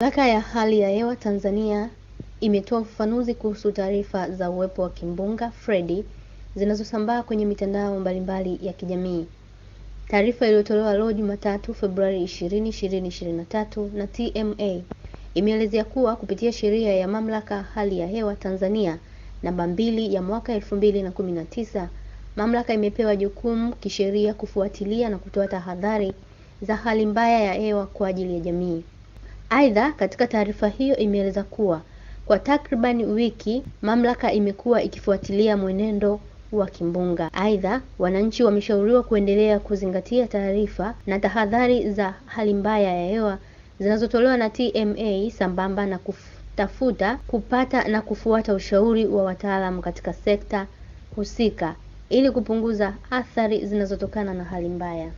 Mamlaka ya hali ya hewa Tanzania imetoa ufafanuzi kuhusu taarifa za uwepo wa kimbunga Freddy zinazosambaa kwenye mitandao mbalimbali ya kijamii. Taarifa iliyotolewa leo Jumatatu Februari 20, 2023 na TMA imeelezea kuwa kupitia sheria ya mamlaka hali ya hewa Tanzania namba mbili ya mwaka 2019, mamlaka imepewa jukumu kisheria kufuatilia na kutoa tahadhari za hali mbaya ya hewa kwa ajili ya jamii. Aidha, katika taarifa hiyo imeeleza kuwa kwa takribani wiki mamlaka imekuwa ikifuatilia mwenendo wa kimbunga. Aidha, wananchi wameshauriwa kuendelea kuzingatia taarifa na tahadhari za hali mbaya ya hewa zinazotolewa na TMA sambamba na kutafuta, kupata na kufuata ushauri wa wataalamu katika sekta husika ili kupunguza athari zinazotokana na hali mbaya.